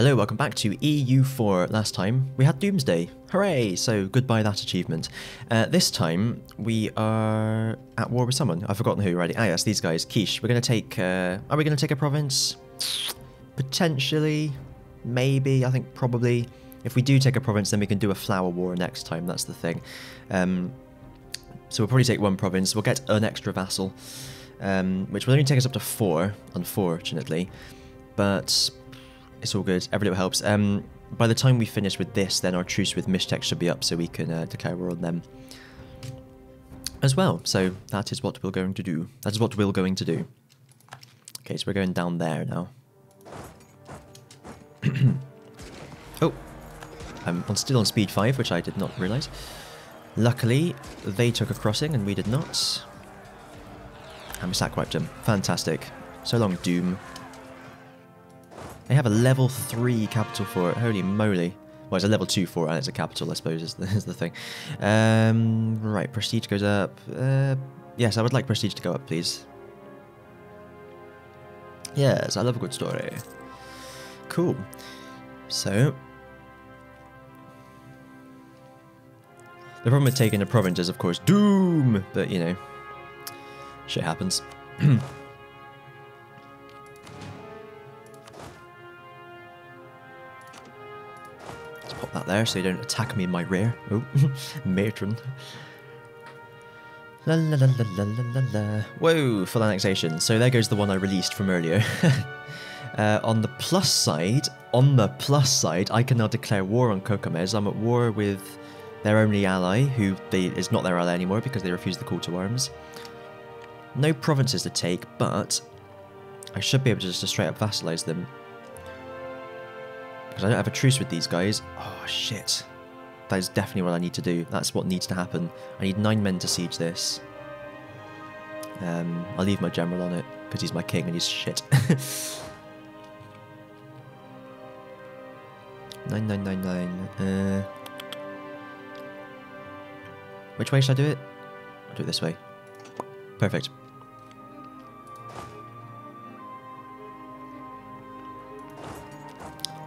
Hello, welcome back to EU4. Last time we had Doomsday. Hooray! So goodbye that achievement. Uh, this time we are at war with someone. I've forgotten who already. Ah yes, these guys. Quiche. We're going to take... Uh, are we going to take a province? Potentially. Maybe. I think probably. If we do take a province, then we can do a flower war next time. That's the thing. Um, so we'll probably take one province. We'll get an extra vassal. Um, which will only take us up to four, unfortunately. But it's all good. Every little helps. Um, by the time we finish with this, then our truce with Mixtec should be up, so we can uh, declare war on them as well. So that is what we're going to do. That is what we're going to do. Okay, so we're going down there now. oh, I'm on, still on speed 5, which I did not realise. Luckily, they took a crossing and we did not. And we sack wiped them. Fantastic. So long, Doom. They have a level 3 capital for it. Holy moly. Well, it's a level 2 for it, and it's a capital, I suppose, is the, is the thing. Um, right, prestige goes up. Uh, yes, I would like prestige to go up, please. Yes, I love a good story. Cool. So... The problem with taking a province is, of course, doom! But, you know, shit happens. there so you don't attack me in my rear. Oh, matron. La la la la la la la. Whoa, full annexation. So there goes the one I released from earlier. uh, on the plus side, on the plus side, I can now declare war on Kokomez. I'm at war with their only ally, who they, is not their ally anymore because they refused the call to arms. No provinces to take, but I should be able to just straight up vassalize them because I don't have a truce with these guys. Oh, shit. That is definitely what I need to do. That's what needs to happen. I need nine men to siege this. Um, I'll leave my general on it, because he's my king and he's shit. nine, nine, nine, nine. Uh, which way should I do it? I'll do it this way. Perfect.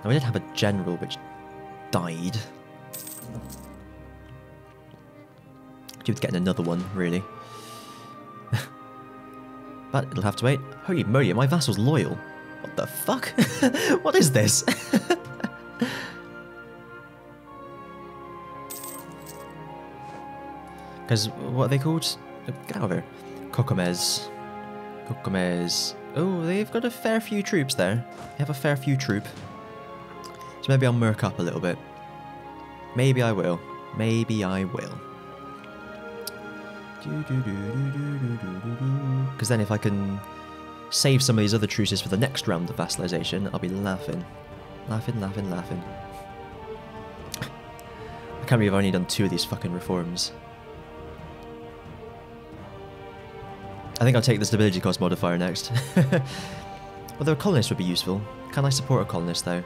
Now we did have a general which died. Could getting another one, really. but it'll have to wait. Holy moly, my vassal's loyal. What the fuck? what is this? Because what are they called? Get out of here. Kokomez. Kokomez. Oh, they've got a fair few troops there. They have a fair few troop. So maybe I'll murk up a little bit. Maybe I will. Maybe I will. Because then if I can save some of these other truces for the next round of vassalization, I'll be laughing. Laughing, laughing, laughing. I can't believe I've only done two of these fucking reforms. I think I'll take the stability cost modifier next. Although a colonist would be useful. Can I support a colonist though?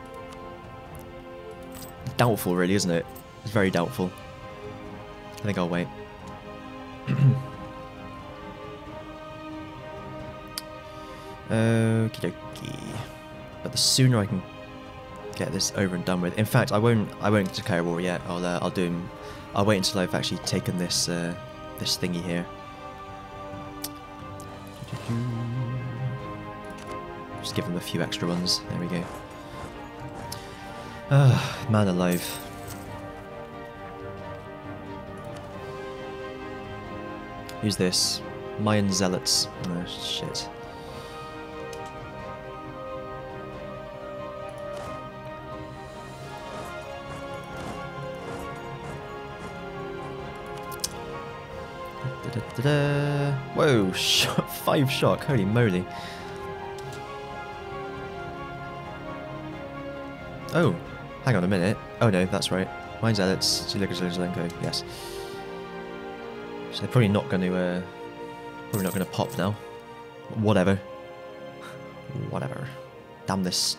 Doubtful, really, isn't it? It's very doubtful. I think I'll wait. Okie dokie. But the sooner I can get this over and done with. In fact, I won't. I won't declare war yet. I'll. Uh, I'll do. I'll wait until I've actually taken this. Uh, this thingy here. Just give them a few extra ones. There we go. Ah, man alive. Who's this? Mayan Zealots. Oh, shit. Da -da -da Whoa, five shock, holy moly. Oh, Hang on a minute. Oh no, that's right. Mine's Alex, Zelenko, yes. So they're probably not going to, uh, probably not going to pop now. Whatever. Whatever. Damn this.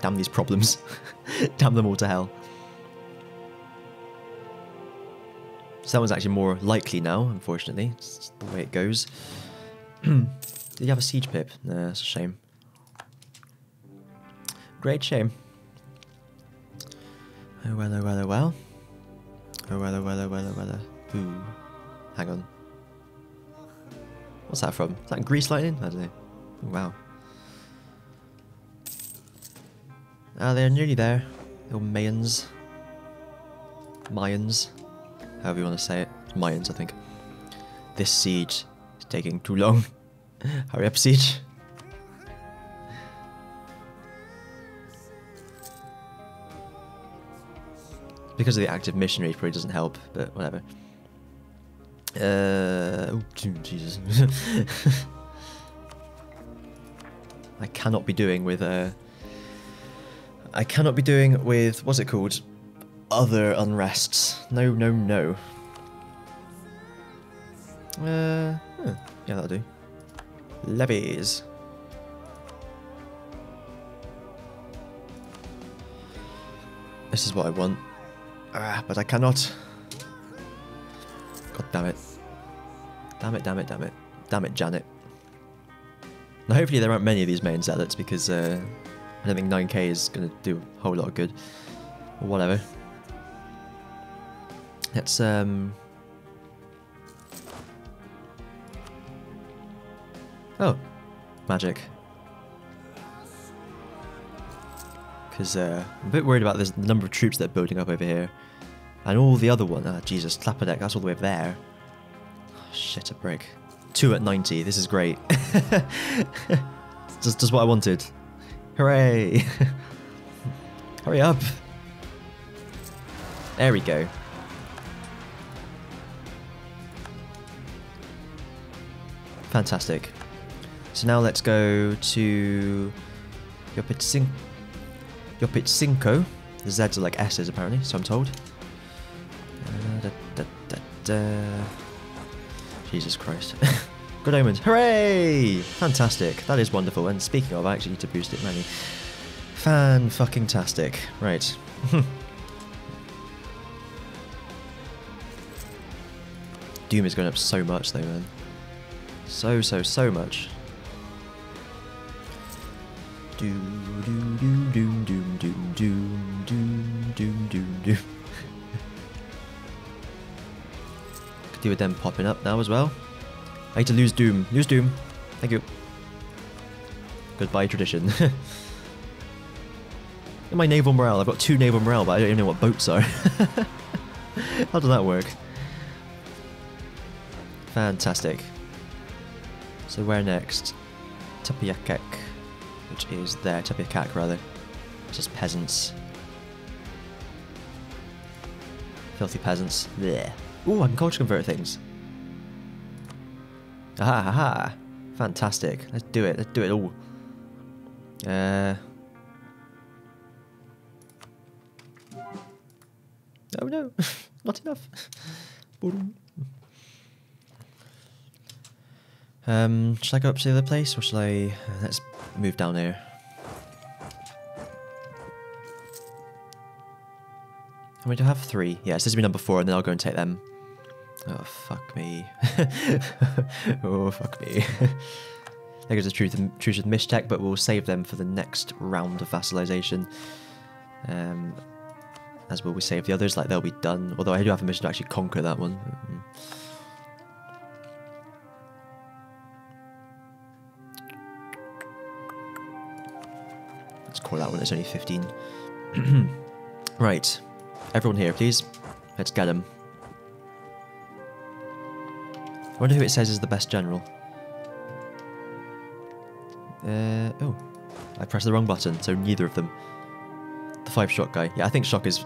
Damn these problems. Damn them all to hell. So that one's actually more likely now, unfortunately. It's the way it goes. Did you have a siege pip? No, that's a shame. Great shame. Oh well, oh well, oh well. Oh well, oh well, oh well, oh well. Ooh. Hang on. What's that from? Is that Grease Lightning? I don't know. Oh, wow. Ah, they're nearly there. Little Mayans. Mayans. However you want to say it. Mayans, I think. This siege is taking too long. Hurry up, siege. Because of the active missionary, probably doesn't help, but whatever. Uh, oh, Jesus. I cannot be doing with, uh, I cannot be doing with, what's it called? Other unrests. No, no, no. Uh, huh. yeah, that'll do. Levies. This is what I want. Ah, but I cannot. God damn it. Damn it, damn it, damn it. Damn it, Janet. Now hopefully there aren't many of these main zealots because uh, I don't think 9k is going to do a whole lot of good. Or whatever. Let's um... Oh, magic. Because uh, I'm a bit worried about this, the number of troops that are building up over here. And all the other one. Ah, Jesus, Clapperdeck, that's all the way up there. Oh, shit, a brick. Two at 90, this is great. just, just what I wanted. Hooray! Hurry up! There we go. Fantastic. So now let's go to Yopitsin Yopitzinco. The Z's are like S's apparently, so I'm told. Uh, da, da, da, Jesus Christ. Good omens. Hooray! Fantastic. That is wonderful. And speaking of, I actually need to boost it manually. Fan fucking tastic. Right. Doom is going up so much though, man. So, so, so much. Doom, doom, doom, doom, with them popping up now as well. I need to lose Doom. Lose Doom. Thank you. Goodbye, tradition. In my naval morale, I've got two naval morale, but I don't even know what boats are. How does that work? Fantastic. So where next? Tapiakek, which is there. Tapiakak, rather. Just peasants. Filthy peasants. There. Ooh, I can culture convert things. Aha, aha. Fantastic. Let's do it. Let's do it all. Uh. Oh no, not enough. um, should I go up to the other place or should I... Uh, let's move down there. How many do have? Three. Yeah, this is be number four and then I'll go and take them. Oh, fuck me. oh, fuck me. there goes the truth, truth with Mixtec, but we'll save them for the next round of vassalization. Um, as will we save the others, like they'll be done. Although I do have a mission to actually conquer that one. Let's call that one, it's only 15. right. Everyone here, please. Let's get them. Wonder who it says is the best general. Uh, oh. I pressed the wrong button, so neither of them. The five shot guy. Yeah, I think shock is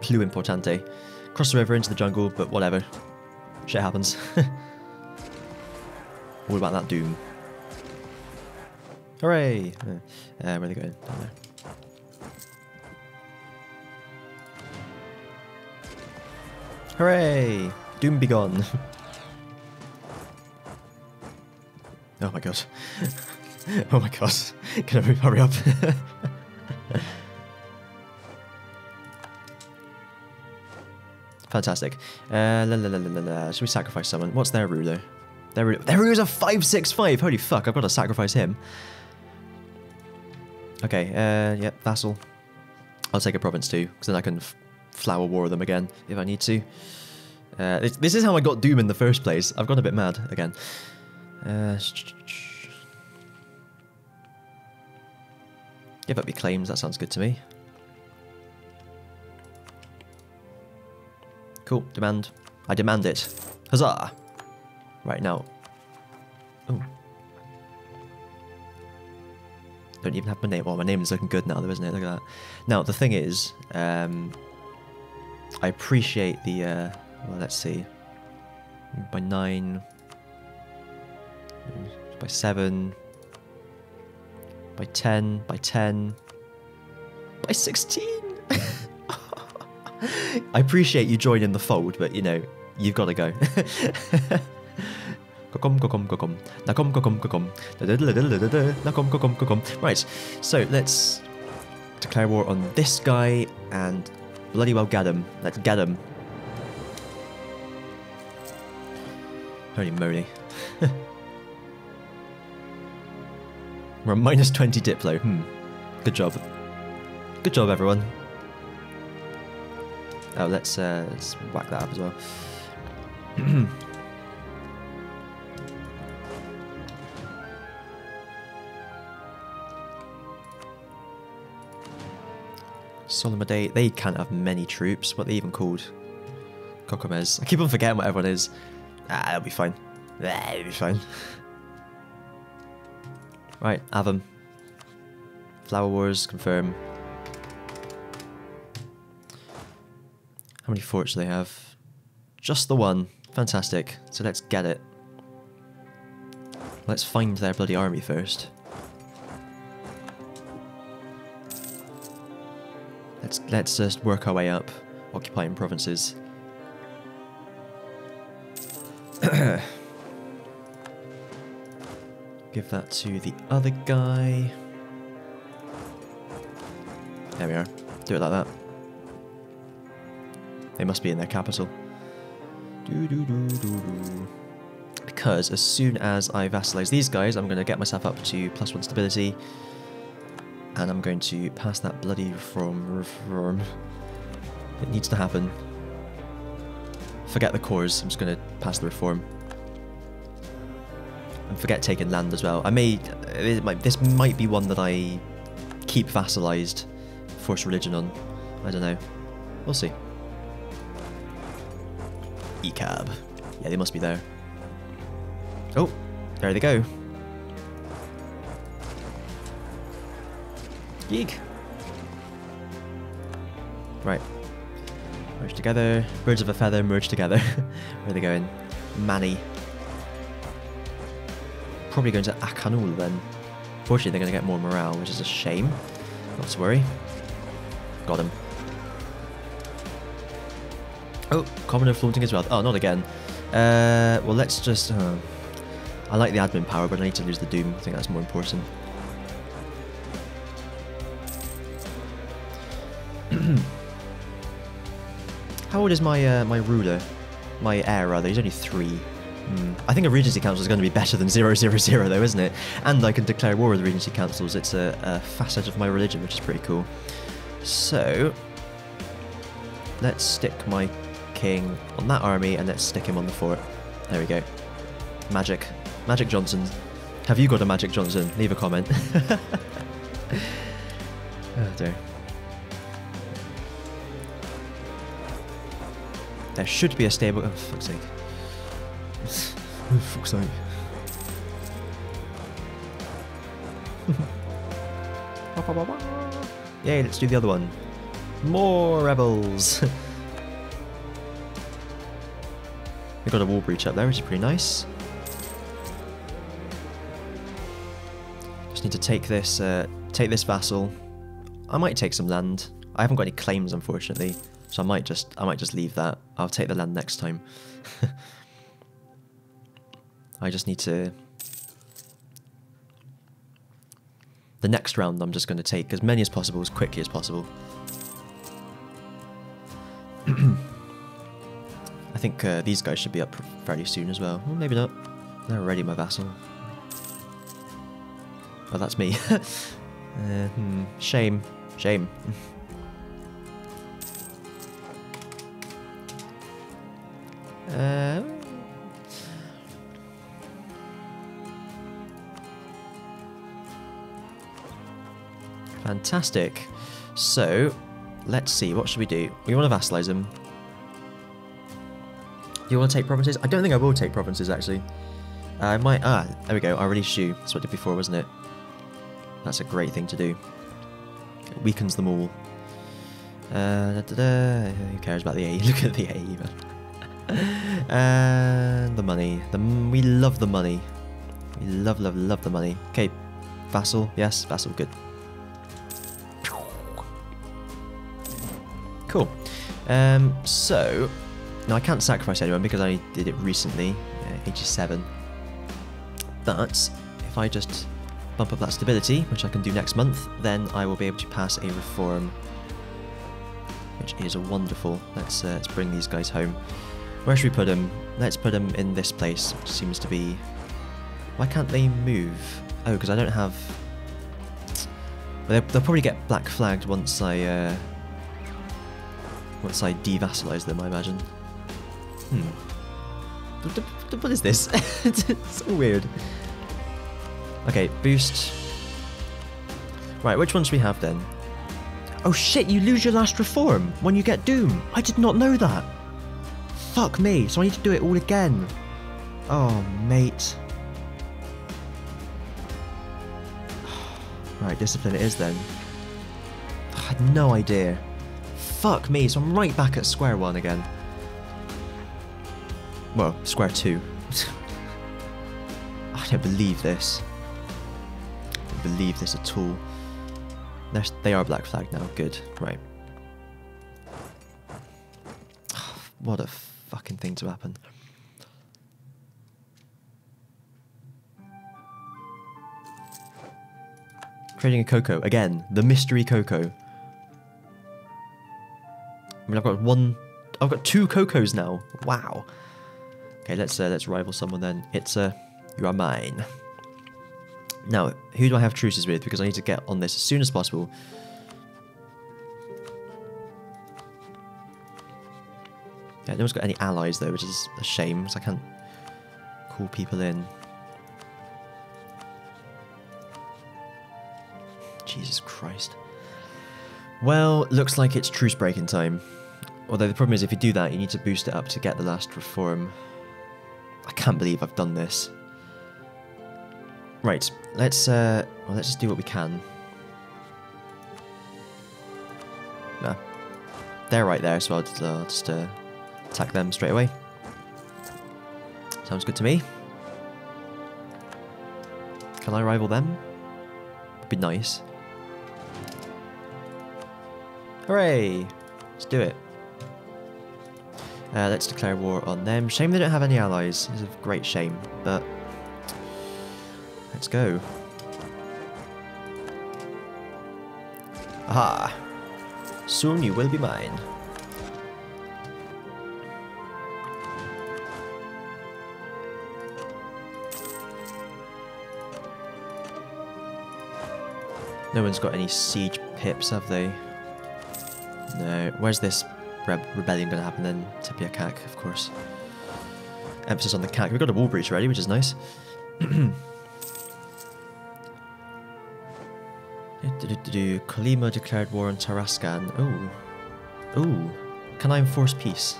plus importante. Cross the river into the jungle, but whatever. Shit happens. what about that doom? Hooray! Uh, where are they going? Down there. Hooray! Doom be gone. Oh my god. oh my god. Can I hurry up? Fantastic. Uh, la, la, la, la, la. Should we sacrifice someone? What's their ruler? Their, ruler? their ruler's a 565! Holy fuck, I've got to sacrifice him. Okay, uh, yep, vassal. I'll take a province too, because then I can flower war them again if I need to. Uh, this, this, is how I got Doom in the first place. I've gone a bit mad again. Uh, give up your claims, that sounds good to me. Cool, demand. I demand it. Huzzah! Right now. Oh. Don't even have my name. Well, my name is looking good now, though, isn't it? Look at that. Now, the thing is, um, I appreciate the. Uh, well, let's see. By nine. By seven. By ten. By ten. By sixteen. I appreciate you joining the fold, but you know you've got to go. Right, so let's declare war on this guy and bloody well get him. Let's get him. Holy moly. We're minus 20 Diplo. Hmm. Good job. Good job, everyone. Oh, let's, uh, let's whack that up as well. Solomade, they can't have many troops. What they even called? Kokomez. I keep on forgetting what everyone is. Ah, that'll be fine. That'll be fine. right, Avon. Flower Wars, confirm. How many forts do they have? Just the one. Fantastic. So let's get it. Let's find their bloody army first. Let's let's just work our way up, occupying provinces. Give that to the other guy. There we are. Do it like that. They must be in their capital. Because as soon as I vassalize these guys, I'm going to get myself up to plus one stability. And I'm going to pass that bloody reform. reform. It needs to happen. Forget the cores, I'm just going to pass the reform. And forget taking land as well. I may, might, this might be one that I keep vassalized, force religion on. I don't know. We'll see. ECAB. Yeah, they must be there. Oh, there they go. Geek. Right. Merge together. Birds of a feather merge together. Where are they going? Mani. Probably going to Akanul then. Fortunately, they're going to get more morale, which is a shame. Not to worry. Got him. Oh, commoner flaunting as well. Oh, not again. Uh, well, let's just... Uh, I like the admin power, but I need to lose the Doom. I think that's more important. How old is my uh, my ruler? My heir, rather. He's only three. I think a Regency Council is going to be better than 000 though, isn't it? And I can declare war with Regency Councils. It's a, a facet of my religion, which is pretty cool. So, let's stick my king on that army and let's stick him on the fort. There we go. Magic. Magic Johnson. Have you got a Magic Johnson? Leave a comment. oh dear. There should be a stable. Oh, fuck's sake. Oh, fuck's sake. Yay, let's do the other one. More rebels. We've got a wall breach up there, which is pretty nice. Just need to take this, uh, take this vassal. I might take some land. I haven't got any claims, unfortunately, so I might just, I might just leave that. I'll take the land next time. I just need to. The next round, I'm just going to take as many as possible, as quickly as possible. I think uh, these guys should be up fairly soon as well. well. Maybe not. They're already my vassal. Oh, that's me. uh, hmm. Shame. Shame. Uh, fantastic. So, let's see, what should we do? We want to vassalize them. You want to take provinces? I don't think I will take provinces, actually. I might... Ah, there we go. I released you. That's what I did before, wasn't it? That's a great thing to do. It weakens them all. Uh, da, da, da. Who cares about the A? Look at the A even. and the money. The we love the money. We love, love, love the money. Okay, vassal. Yes, vassal. Good. Cool. Um, so now I can't sacrifice anyone because I did it recently, uh, 87. But if I just bump up that stability, which I can do next month, then I will be able to pass a reform which is wonderful. Let's uh, let's bring these guys home. Where should we put them? Let's put them in this place, which seems to be... Why can't they move? Oh, because I don't have... Well, they'll, they'll, probably get black flagged once I... Uh... Once I devassalize them, I imagine. Hmm. What is this? it's so weird. Okay, boost. Right, which ones we have then? Oh shit, you lose your last reform when you get Doom. I did not know that. Fuck me, so I need to do it all again. Oh, mate. Right, discipline it is then. I had no idea. Fuck me, so I'm right back at square one again. Well, square two. I don't believe this. I don't believe this at all. They're, they are black flag now. Good. Right. What a fucking thing to happen. Creating a Coco. Again, the mystery Coco. I mean, I've got one... I've got two Cocos now. Wow. Okay, let's uh, let's rival someone then. It's uh, you are mine. Now, who do I have truces with? Because I need to get on this as soon as possible. Yeah, no one's got any allies though, which is a shame, because I can't call people in. Jesus Christ. Well, looks like it's truce breaking time. Although the problem is if you do that, you need to boost it up to get the last reform. I can't believe I've done this. Right, let's uh, well, let's just do what we can. No, they're right there, so I'll just, uh, just uh, attack them straight away. Sounds good to me. Can I rival them? Would be nice. Hooray! Let's do it. Uh, let's declare war on them. Shame they don't have any allies. It's a great shame, but Let's go. Aha! Soon you will be mine. No one's got any siege pips, have they? No. Where's this re rebellion going to happen then? Tipia CAC, of course. Emphasis on the CAC. We've got a wall breach ready, which is nice. Do Colima declared war on Tarascan. Oh. Ooh. Can I enforce peace?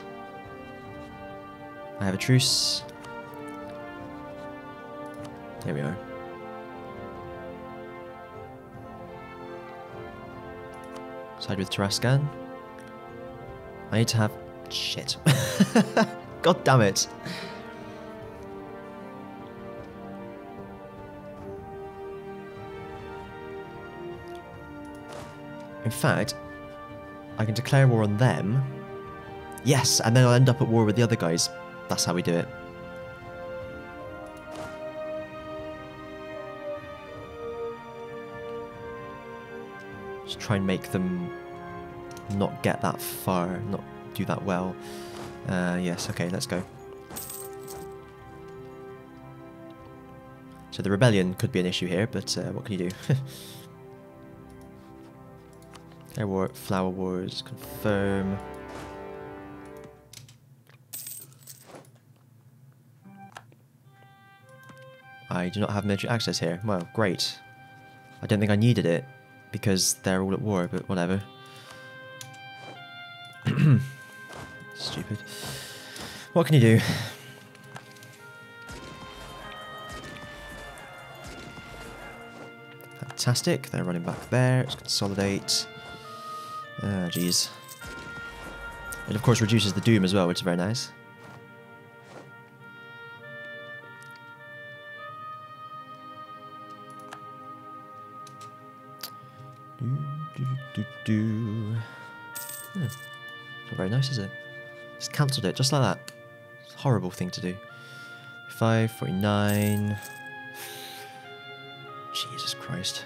I have a truce. There we are. Side with Tarascan. I need to have... Shit. God damn it. In fact, I can declare war on them. Yes, and then I'll end up at war with the other guys. That's how we do it. Just try and make them not get that far, not do that well. Uh, yes, okay, let's go. So the rebellion could be an issue here, but uh, what can you do? Air war, flower wars, confirm. I do not have military access here. Well, great. I don't think I needed it, because they're all at war, but whatever. What can you do? Fantastic. They're running back there. Let's consolidate. Ah, jeez. It of course reduces the doom as well, which is very nice. Do, do, do, do. Hmm. Not very nice, is it? Just cancelled it, just like that. Horrible thing to do. 549. Jesus Christ.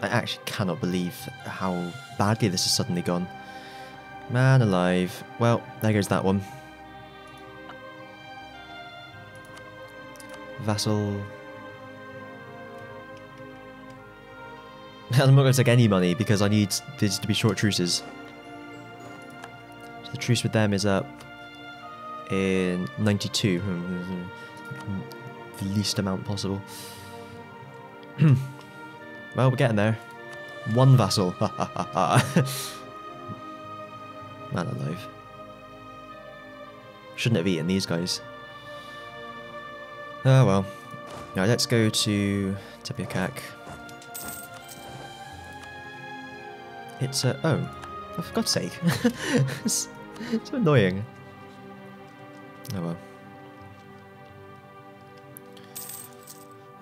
I actually cannot believe how badly this has suddenly gone. Man alive. Well, there goes that one. Vassal. I'm not going to take any money because I need these to be short truces. So the truce with them is up in 92. Hmm, hmm, hmm. The least amount possible. well, we're getting there. One vassal. Man alive. Shouldn't have eaten these guys. Oh well. Right, let's go to Tepeacac. It's a... Uh, oh, for God's sake. it's so annoying. Oh well.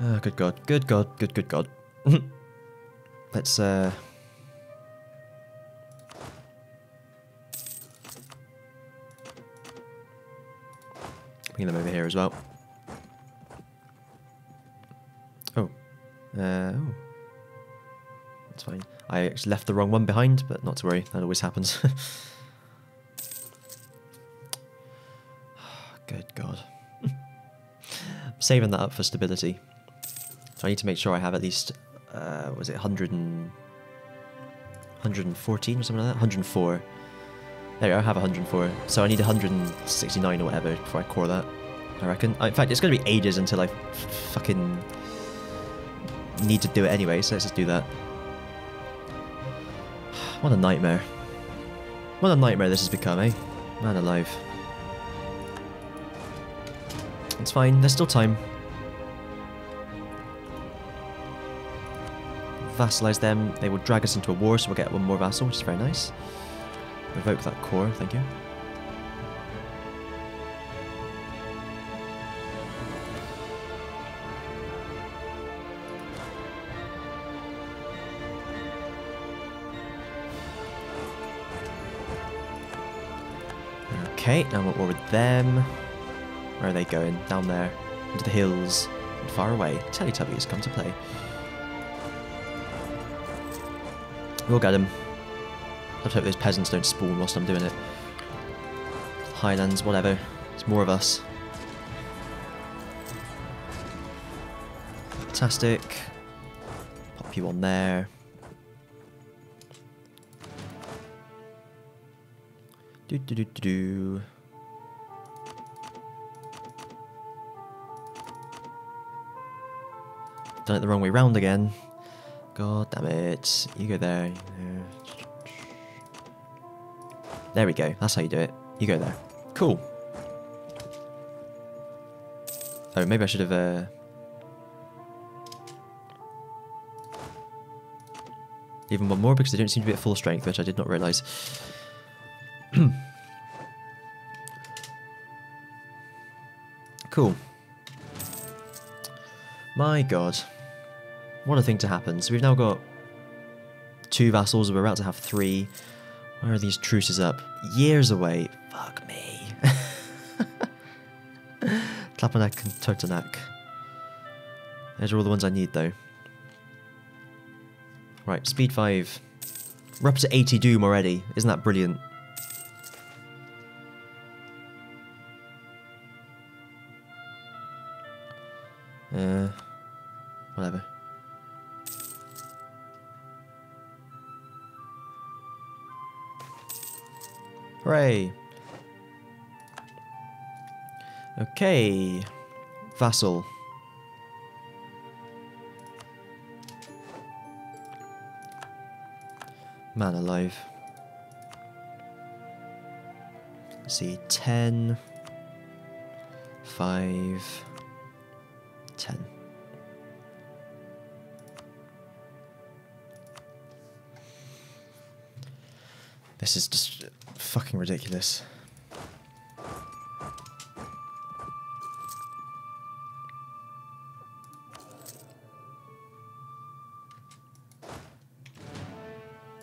Oh, good God. Good God. Good, good God. Let's, uh... Bring them over here as well. Oh. Uh, oh. That's fine. I actually left the wrong one behind, but not to worry. That always happens. Good God. I'm saving that up for stability. So I need to make sure I have at least, uh, was it 100 and, 114 or something like that? 104. There we go, I have 104. So I need 169 or whatever before I core that. I reckon. In fact, it's going to be ages until I fucking need to do it anyway, so let's just do that. What a nightmare. What a nightmare this has become, eh? Man alive. It's fine, there's still time. Vassalize them, they will drag us into a war, so we'll get one more vassal, which is very nice. Revoke that core, thank you. Okay, now we're with them. Where are they going? Down there. Into the hills. And far away. Teletubbies come to play. We'll get them. Let's hope those peasants don't spawn whilst I'm doing it. Highlands, whatever. It's more of us. Fantastic. Pop you on there. Do do do do do. Done it the wrong way round again. God damn it. You go there. There we go. That's how you do it. You go there. Cool. Oh, maybe I should have... Uh... Even one more because they don't seem to be at full strength, which I did not realise. Cool. My god. What a thing to happen. So we've now got two vassals, we're about to have three. Where are these truces up? Years away. Fuck me. Clapanak and Totonac. Those are all the ones I need though. Right, speed 5. We're up to 80 Doom already. Isn't that brilliant? Hooray! Okay. Vassal. Man alive. Let's see, 10, 5, 10. This is just fucking ridiculous.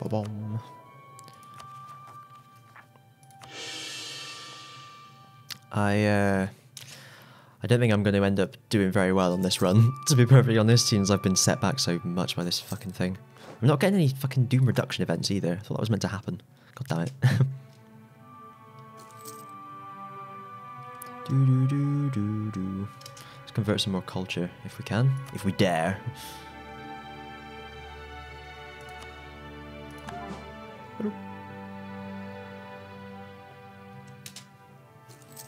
Ba-bom. I uh, I don't think I'm going to end up doing very well on this run. To be perfectly honest, since I've been set back so much by this fucking thing. I'm not getting any fucking doom reduction events either. I thought that was meant to happen. God damn it. do do do do do. Let's convert some more culture if we can, if we dare.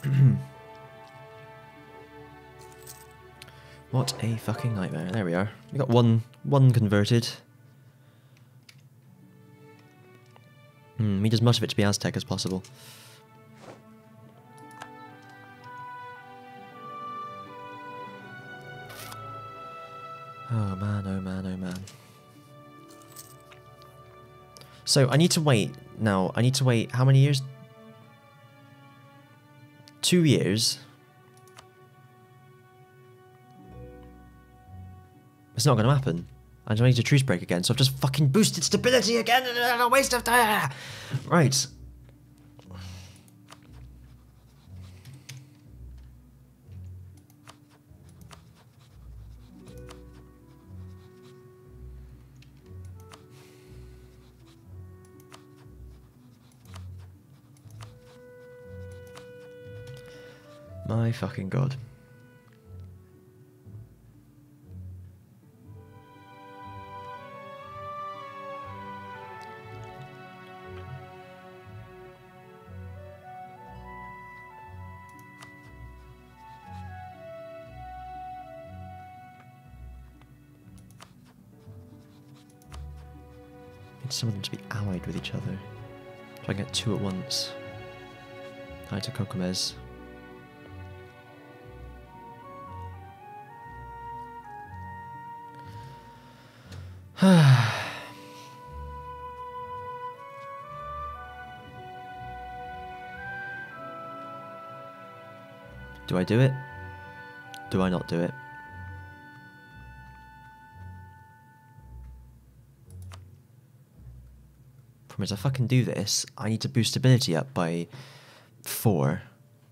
what a fucking nightmare. There we are. We got one one converted. Hmm, need as much of it to be Aztec as possible. Oh man, oh man, oh man. So I need to wait now. I need to wait how many years? Two years. It's not going to happen. I need a truce break again, so I've just fucking boosted stability again. and A waste of time. Right. My fucking god. Some of them to be allied with each other. So I can get two at once. Hi to Kokomes. Do it? Do I not do it? Promise if I can do this, I need to boost stability up by four,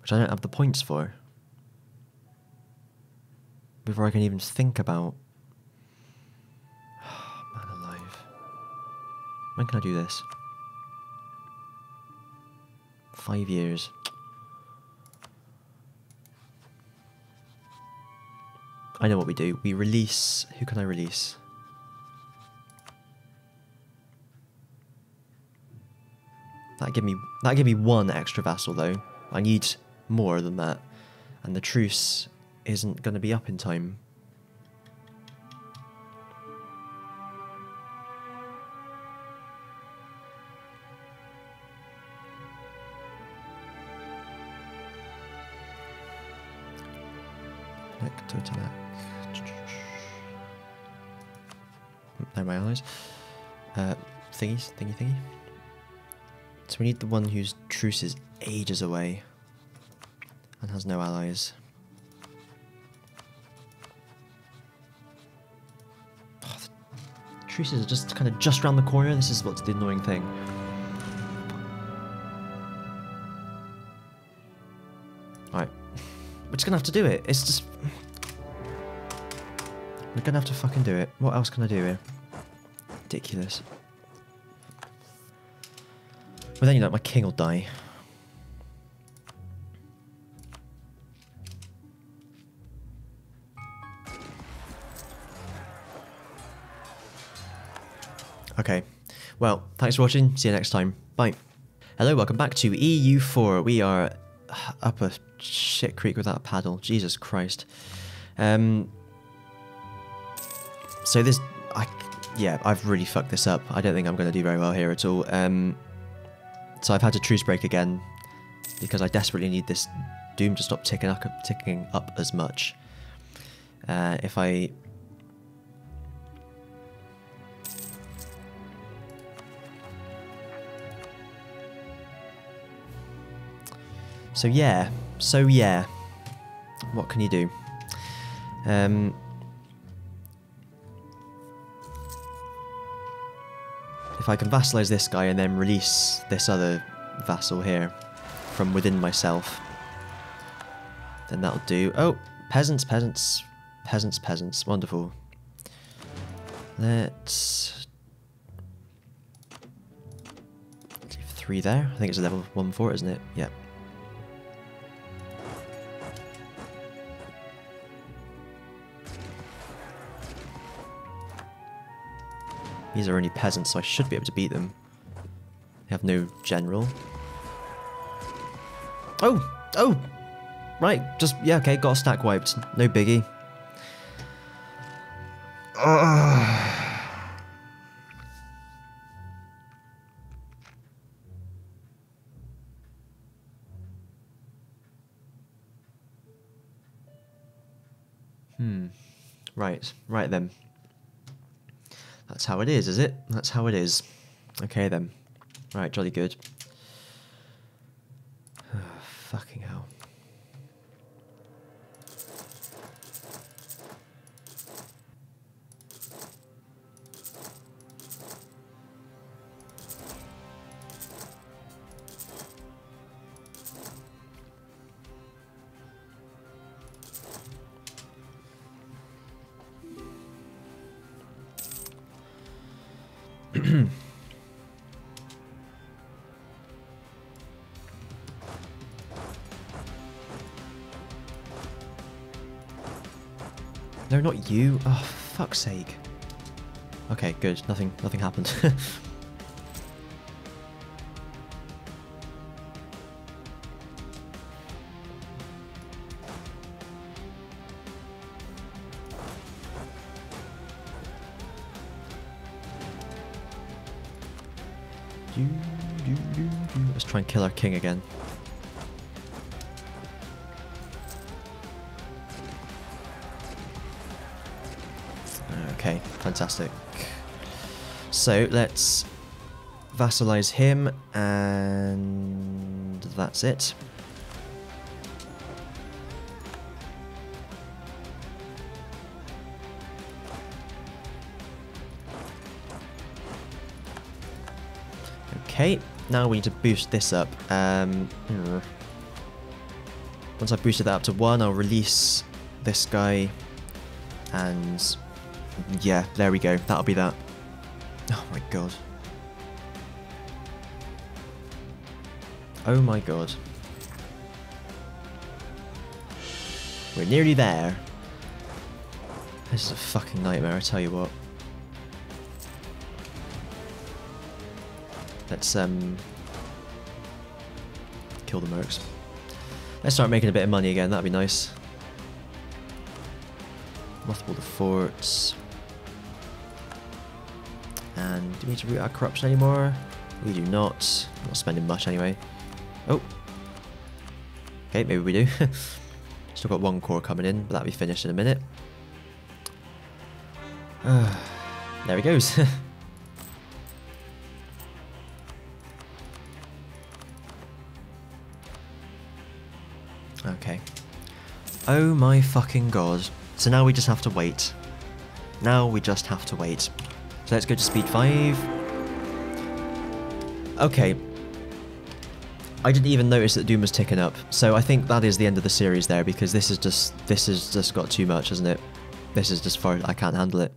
which I don't have the points for. Before I can even think about Man alive. When can I do this? Five years. I know what we do. We release. Who can I release? That give me that give me one extra vassal though. I need more than that, and the truce isn't going to be up in time. So we need the one whose truce is ages away and has no allies. Oh, truces are just kind of just around the corner. This is what's the annoying thing. Alright. We're just gonna have to do it. It's just... We're gonna have to fucking do it. What else can I do here? Ridiculous. But then, you know, my king will die. Okay. Well, thanks for watching. See you next time. Bye. Hello, welcome back to EU4. We are up a shit creek without a paddle. Jesus Christ. Um, so this, I, yeah, I've really fucked this up. I don't think I'm going to do very well here at all. Um, so I've had to truce break again because I desperately need this Doom to stop ticking up, ticking up as much. Uh, if I So yeah, so yeah, what can you do? Um, if I can vassalize this guy and then release this other vassal here from within myself, then that'll do. Oh, peasants, peasants, peasants, peasants, wonderful. Let's leave three there. I think it's a level one four, isn't it? Yeah. These are only peasants, so I should be able to beat them. They have no general. Oh! Oh! Right, just, yeah, okay, got a stack wiped. No biggie. Hmm. Right, right then. That's how it is, is it? That's how it is. Okay then. Right, jolly good. You. Oh, fuck's sake. Okay, good. Nothing nothing happened. Let's try and kill our king again. Fantastic. So let's vassalize him and that's it. Okay, now we need to boost this up. Um, hmm. once I've boosted that up to 1, I'll release this guy. And yeah, there we go. That'll be that. Oh my god. Oh my god. We're nearly there. This is a fucking nightmare, I tell you what. Let's um kill the mercs. Let's start making a bit of money again, that'd be nice. Mothball the forts. And do we need to root our corruption anymore? We do not. I'm not spending much anyway. Oh. Okay, maybe we do. Still got one core coming in, but that'll be finished in a minute. Uh, there he goes. okay. Oh my fucking god. So now we just have to wait. Now we just have to wait. So let's go to speed 5. Okay. I didn't even notice that Doom was ticking up, so I think that is the end of the series there because this is just this has just got too much, isn't it? This is just far I can't handle it.